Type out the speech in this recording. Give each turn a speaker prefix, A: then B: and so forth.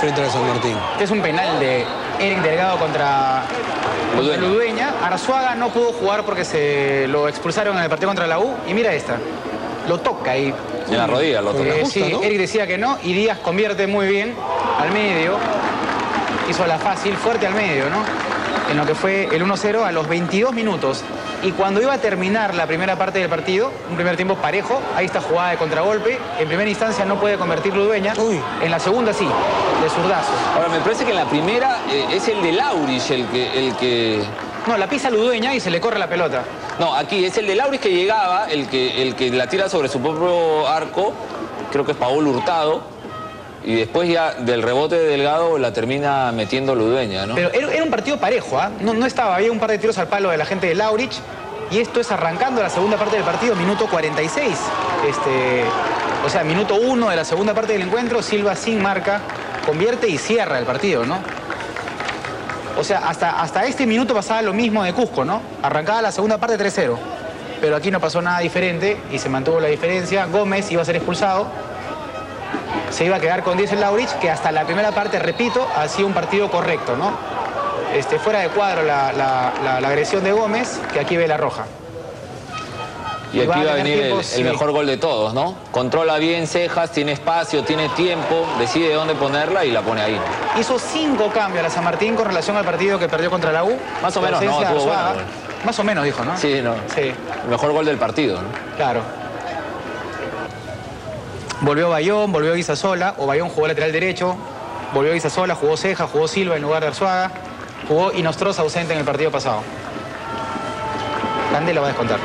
A: frente a San Martín.
B: Este es un penal de Eric Delgado contra
C: Ludueña.
B: Ludueña. Arzuaga no pudo jugar porque se lo expulsaron en el partido contra la U. Y mira esta. Lo toca ahí.
C: En la rodilla lo toca.
B: Eh,
A: Justa,
B: sí,
A: ¿no?
B: Eric decía que no y Díaz convierte muy bien al medio. Hizo la fácil, fuerte al medio, ¿no? En lo que fue el 1-0 a los 22 minutos. Y cuando iba a terminar la primera parte del partido, un primer tiempo parejo, ahí está jugada de contragolpe. En primera instancia no puede convertir Ludueña.
A: Uy.
B: En la segunda sí, de zurdazo.
C: Ahora, me parece que en la primera eh, es el de Laurich el que, el que...
B: No, la pisa Ludueña y se le corre la pelota.
C: No, aquí es el de Laurich que llegaba, el que, el que la tira sobre su propio arco, creo que es Paolo Hurtado, y después ya del rebote de Delgado la termina metiendo Ludueña, ¿no?
B: Pero era, un partido parejo, ¿ah? No, no estaba, había un par de tiros al palo de la gente de Laurich. Y esto es arrancando la segunda parte del partido, minuto 46. Este, o sea, minuto 1 de la segunda parte del encuentro, Silva sin marca, convierte y cierra el partido, ¿no? O sea, hasta, hasta este minuto pasaba lo mismo de Cusco, ¿no? Arrancaba la segunda parte 3-0. Pero aquí no pasó nada diferente y se mantuvo la diferencia. Gómez iba a ser expulsado. Se iba a quedar con 10 el Laurich, que hasta la primera parte, repito, ha sido un partido correcto, ¿no? Este, fuera de cuadro la, la- la- la agresión de Gómez, que aquí ve la roja.
C: y aquí
B: va a
C: venir el,
B: tiempo,
C: el
B: sí.
C: mejor gol de todos, ¿no? Controla bien cejas, tiene espacio, tiene tiempo, decide dónde ponerla y la pone ahí.
B: Hizo cinco cambios a la San Martín con relación al partido que perdió contra la U.
C: Más o menos, no, estuvo bueno.
B: Más o menos, dijo, ¿no?
C: Sí, no.
B: Sí,
C: El mejor gol del partido, ¿no?
B: claro. Volvió Bayón, volvió Guisasola, o Bayón jugó lateral derecho, volvió Guisasola, jugó Ceja, jugó Silva en lugar de Arzuaga, jugó Inostroza ausente en el partido pasado. Candela va a descontar.